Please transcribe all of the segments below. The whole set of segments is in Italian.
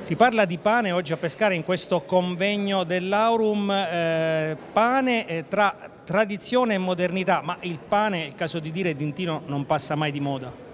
Si parla di pane oggi a pescare in questo convegno dell'Aurum, eh, pane eh, tra tradizione e modernità, ma il pane, è il caso di dire, Dintino non passa mai di moda.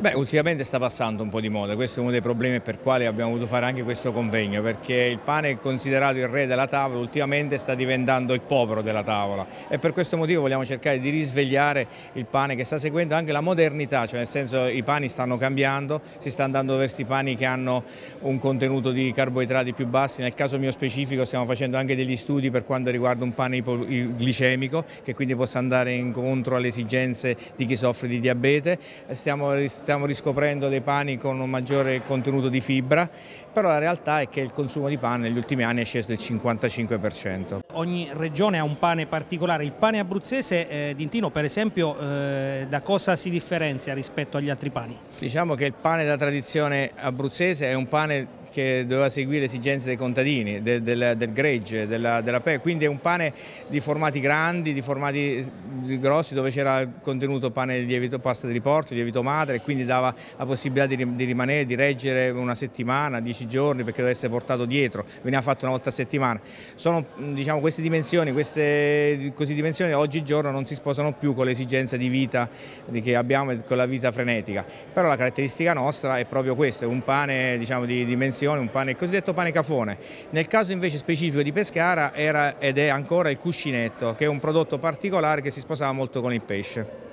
Beh, ultimamente sta passando un po' di moda, questo è uno dei problemi per quali abbiamo voluto fare anche questo convegno, perché il pane considerato il re della tavola, ultimamente sta diventando il povero della tavola. E per questo motivo vogliamo cercare di risvegliare il pane che sta seguendo anche la modernità, cioè nel senso i pani stanno cambiando, si sta andando verso i pani che hanno un contenuto di carboidrati più bassi, nel caso mio specifico stiamo facendo anche degli studi per quanto riguarda un pane glicemico che quindi possa andare incontro alle esigenze di chi soffre di diabete, stiamo, stiamo riscoprendo dei pani con un maggiore contenuto di fibra, però la realtà è che il consumo di pane negli ultimi anni è sceso del 55%. Ogni regione ha un pane particolare, il pane abruzzese eh, d'Intino per esempio eh, da cosa si differenzia rispetto agli altri pani? Diciamo che il pane da tradizione abruzzese è un pane che doveva seguire le esigenze dei contadini, del, del, del gregge, della, della pe, quindi è un pane di formati grandi, di formati grossi dove c'era contenuto pane di lievito, pasta di riporto, lievito madre quindi dava la possibilità di, di, rimanere, di reggere una settimana, dieci giorni perché doveva essere portato dietro, veniva fatto una volta a settimana. Sono diciamo, queste dimensioni, queste così dimensioni oggigiorno non si sposano più con le esigenze di vita che abbiamo e con la vita frenetica, però la caratteristica nostra è proprio questo, è un pane diciamo, di dimensioni confezione, un pane, il cosiddetto pane cafone. Nel caso invece specifico di Pescara era ed è ancora il cuscinetto, che è un prodotto particolare che si sposava molto con il pesce.